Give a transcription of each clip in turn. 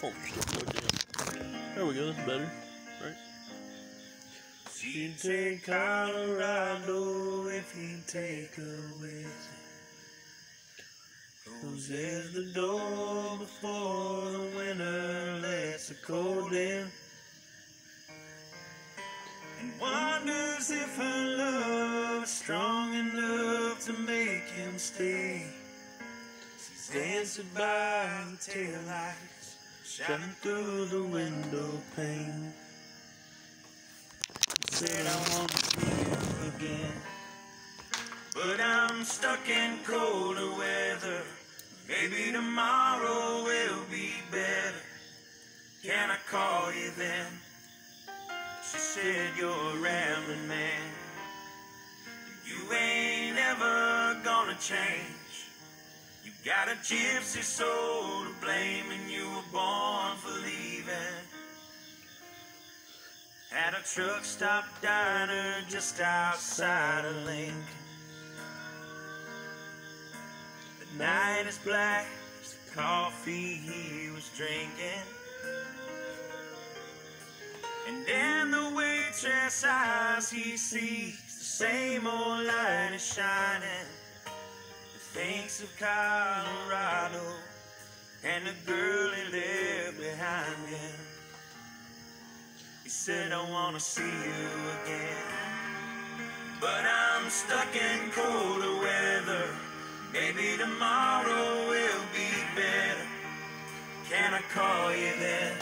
headphones. There we go, that's better, right? She'd take Colorado if he'd take her with him. Closes the door before the winter lets the cold in. And wonders if her love is strong enough to make him stay. She's dancing by the taillights, shining through the window pane. Said I want to see you again. But I'm stuck in colder weather. Maybe tomorrow will be better. Can I call you then? She said you're a rambling man. You ain't ever gonna change. You got a gypsy soul to blame, and you were born for leaving. At a truck stop diner just outside of Lincoln. The night is black as the coffee he was drinking. And in the waitress eyes he sees the same old light is shining. Thinks of Colorado and the girl he left behind him. He said, I wanna see you again. But I'm stuck in colder weather. Maybe tomorrow will be better. Can I call you then?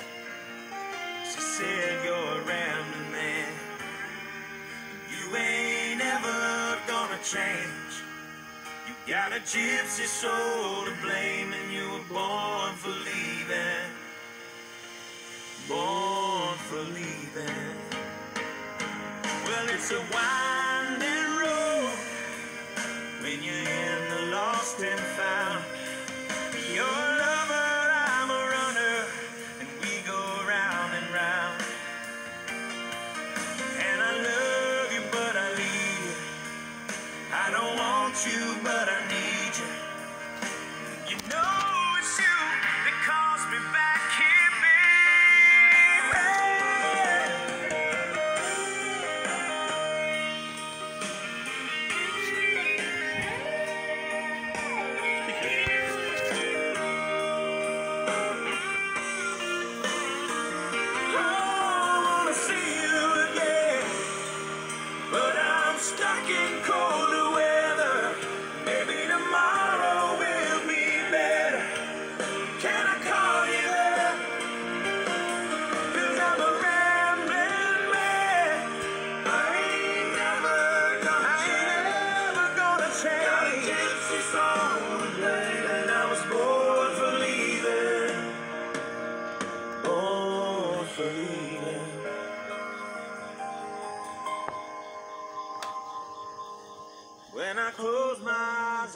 She said, You're a rambling man. You ain't ever gonna change. Got a gypsy soul to blame, and you were born for leaving born for leaving. Well, it's a winding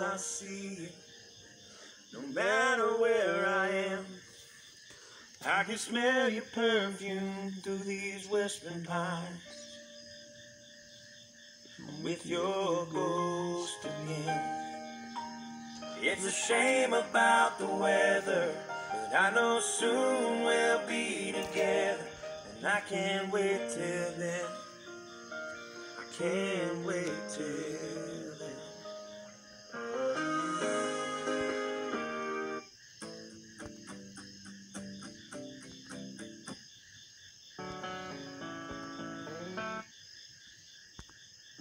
eyes, I see you. No matter where I am, I can smell your perfume through these western pines. With your ghost again. It's a shame about the weather, but I know soon we'll be together. And I can't wait till then. I can't wait till